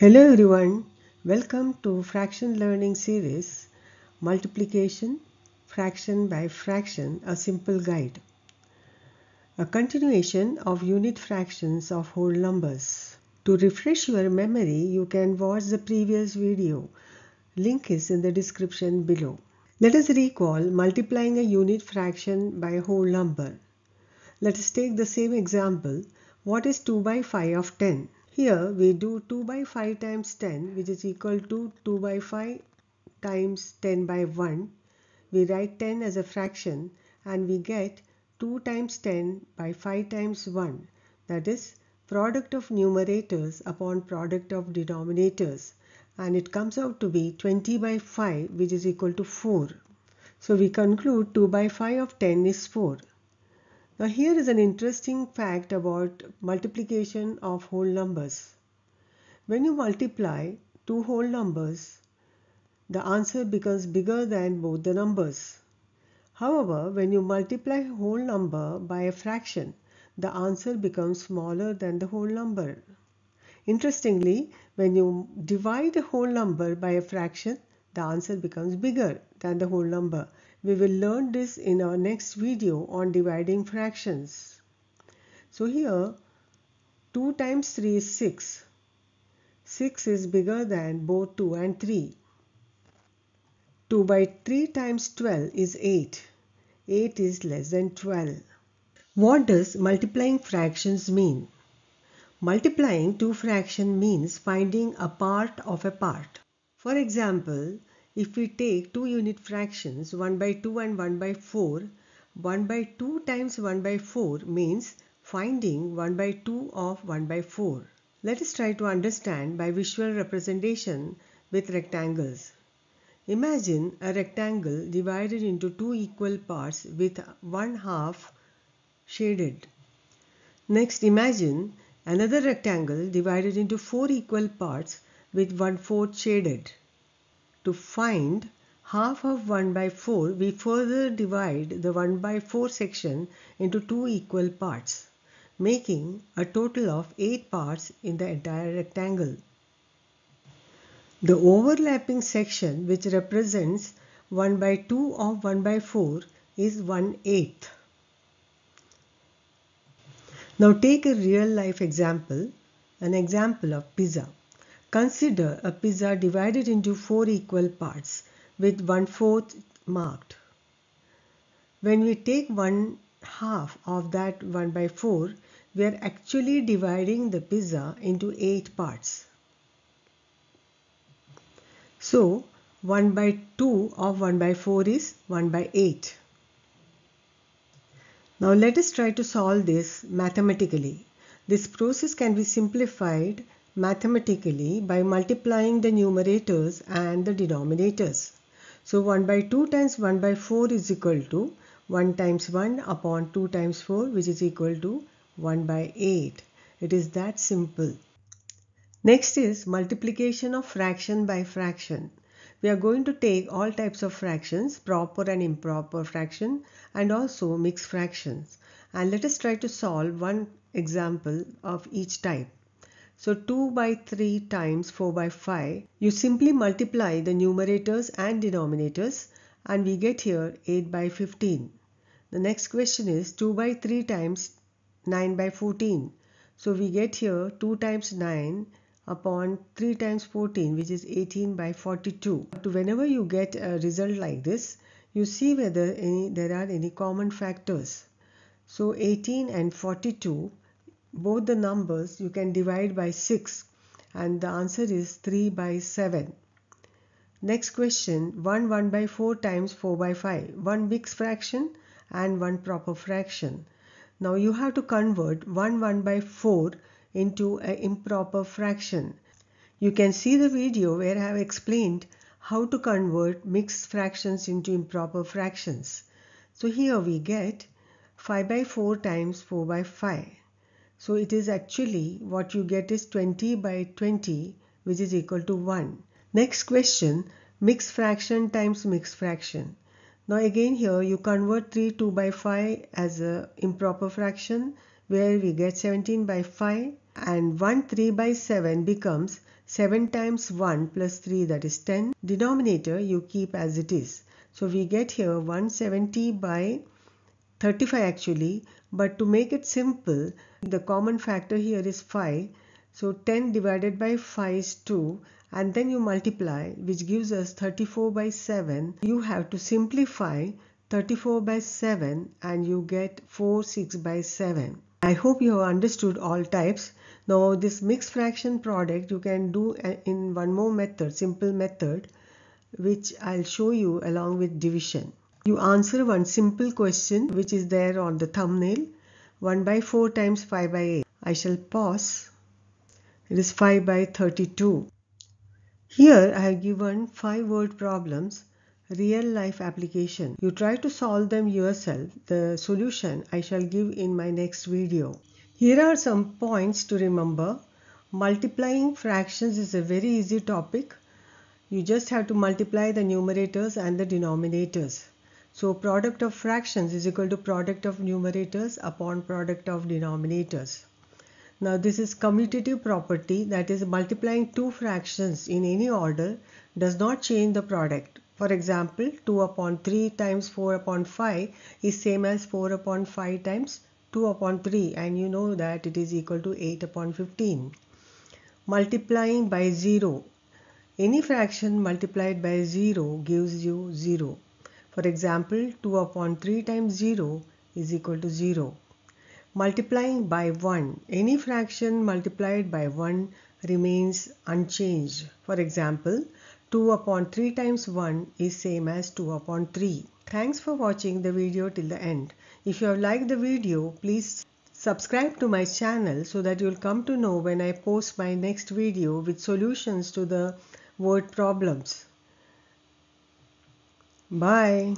Hello everyone, welcome to Fraction Learning Series Multiplication Fraction by Fraction A Simple Guide. A continuation of unit fractions of whole numbers. To refresh your memory, you can watch the previous video. Link is in the description below. Let us recall multiplying a unit fraction by a whole number. Let us take the same example. What is 2 by 5 of 10? Here we do 2 by 5 times 10 which is equal to 2 by 5 times 10 by 1. We write 10 as a fraction and we get 2 times 10 by 5 times 1 that is product of numerators upon product of denominators and it comes out to be 20 by 5 which is equal to 4. So we conclude 2 by 5 of 10 is 4. Now here is an interesting fact about multiplication of whole numbers. When you multiply two whole numbers, the answer becomes bigger than both the numbers. However, when you multiply a whole number by a fraction, the answer becomes smaller than the whole number. Interestingly, when you divide a whole number by a fraction, the answer becomes bigger than the whole number. We will learn this in our next video on dividing fractions. So here 2 times 3 is 6. 6 is bigger than both 2 and 3. 2 by 3 times 12 is 8. 8 is less than 12. What does multiplying fractions mean? Multiplying two fractions means finding a part of a part. For example, if we take two unit fractions 1 by 2 and 1 by 4, 1 by 2 times 1 by 4 means finding 1 by 2 of 1 by 4. Let us try to understand by visual representation with rectangles. Imagine a rectangle divided into two equal parts with one half shaded. Next imagine another rectangle divided into four equal parts with one fourth shaded. To find half of 1 by 4, we further divide the 1 by 4 section into two equal parts, making a total of 8 parts in the entire rectangle. The overlapping section which represents 1 by 2 of 1 by 4 is 1 eighth. Now take a real life example, an example of pizza. Consider a pizza divided into four equal parts with one-fourth marked. When we take one half of that 1 by 4, we are actually dividing the pizza into 8 parts. So, 1 by 2 of 1 by 4 is 1 by 8. Now let us try to solve this mathematically. This process can be simplified mathematically by multiplying the numerators and the denominators. So 1 by 2 times 1 by 4 is equal to 1 times 1 upon 2 times 4 which is equal to 1 by 8. It is that simple. Next is multiplication of fraction by fraction. We are going to take all types of fractions, proper and improper fraction and also mixed fractions. And let us try to solve one example of each type. So 2 by 3 times 4 by 5. You simply multiply the numerators and denominators and we get here 8 by 15. The next question is 2 by 3 times 9 by 14. So we get here 2 times 9 upon 3 times 14 which is 18 by 42. So whenever you get a result like this, you see whether any, there are any common factors. So 18 and 42 both the numbers you can divide by 6 and the answer is 3 by 7. Next question 1 1 by 4 times 4 by 5 one mixed fraction and one proper fraction. Now you have to convert 1 1 by 4 into an improper fraction. You can see the video where I have explained how to convert mixed fractions into improper fractions. So here we get 5 by 4 times 4 by 5. So it is actually what you get is 20 by 20 which is equal to 1. Next question mixed fraction times mixed fraction. Now again here you convert 3 2 by 5 as a improper fraction where we get 17 by 5 and 1 3 by 7 becomes 7 times 1 plus 3 that is 10. Denominator you keep as it is. So we get here 170 by 35 actually but to make it simple the common factor here is 5 so 10 divided by 5 is 2 and then you multiply which gives us 34 by 7 you have to simplify 34 by 7 and you get 4 6 by 7 I hope you have understood all types. Now this mixed fraction product you can do uh, in one more method simple method which I'll show you along with division. You answer one simple question which is there on the thumbnail 1 by 4 times 5 by 8 I shall pause it is 5 by 32. Here I have given 5 word problems real life application. You try to solve them yourself. The solution I shall give in my next video. Here are some points to remember. Multiplying fractions is a very easy topic. You just have to multiply the numerators and the denominators. So product of fractions is equal to product of numerators upon product of denominators. Now this is commutative property that is multiplying two fractions in any order does not change the product. For example 2 upon 3 times 4 upon 5 is same as 4 upon 5 times 2 upon 3 and you know that it is equal to 8 upon 15. Multiplying by 0. Any fraction multiplied by 0 gives you 0. For example 2 upon 3 times 0 is equal to 0. Multiplying by 1. Any fraction multiplied by 1 remains unchanged. For example, 2 upon 3 times 1 is same as 2 upon 3. Thanks for watching the video till the end. If you have liked the video, please subscribe to my channel so that you'll come to know when I post my next video with solutions to the word problems. Bye.